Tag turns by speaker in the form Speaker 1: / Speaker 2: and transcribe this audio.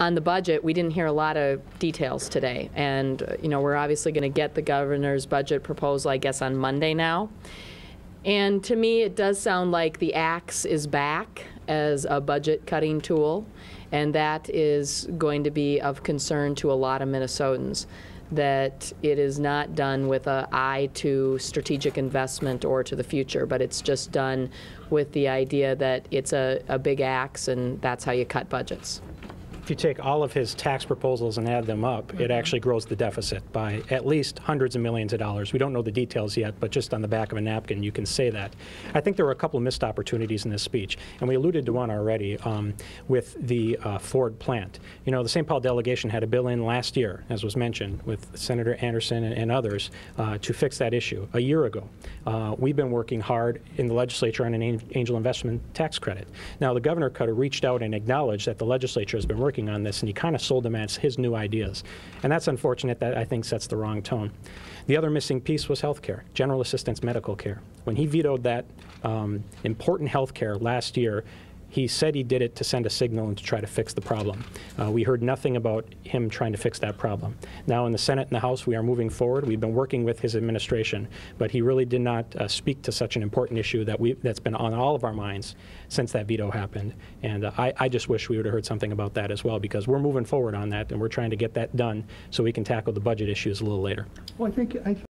Speaker 1: on the budget, we didn't hear a lot of details today. And, uh, you know, we're obviously going to get the governor's budget proposal, I guess, on Monday now. And to me, it does sound like the axe is back as a budget cutting tool, and that is going to be of concern to a lot of Minnesotans. That it is not done with an eye to strategic investment or to the future, but it's just done with the idea that it's a, a big axe and that's how you cut budgets.
Speaker 2: If you take all of his tax proposals and add them up, it actually grows the deficit by at least hundreds of millions of dollars. We don't know the details yet, but just on the back of a napkin, you can say that. I think there were a couple of missed opportunities in this speech, and we alluded to one already um, with the uh, Ford plant. You know, the St. Paul delegation had a bill in last year, as was mentioned, with Senator Anderson and, and others uh, to fix that issue a year ago. Uh, we've been working hard in the legislature on an an- angel investment tax credit. Now, the governor could have reached out and acknowledged that the legislature has been working on this, and he kind of sold them as his new ideas. And that's unfortunate. That I think sets the wrong tone. The other missing piece was health care, general assistance medical care. When he vetoed that um, important health care last year, he said he did it to send a signal and to try to fix the problem. Uh, we heard nothing about him trying to fix that problem. Now, in the Senate and the House, we are moving forward. We've been working with his administration, but he really did not uh, speak to such an important issue that we, that's been on all of our minds since that veto happened. And uh, I, I just wish we would have heard something about that as well, because we're moving forward on that, and we're trying to get that done so we can tackle the budget issues a little later.
Speaker 3: Well, I think, I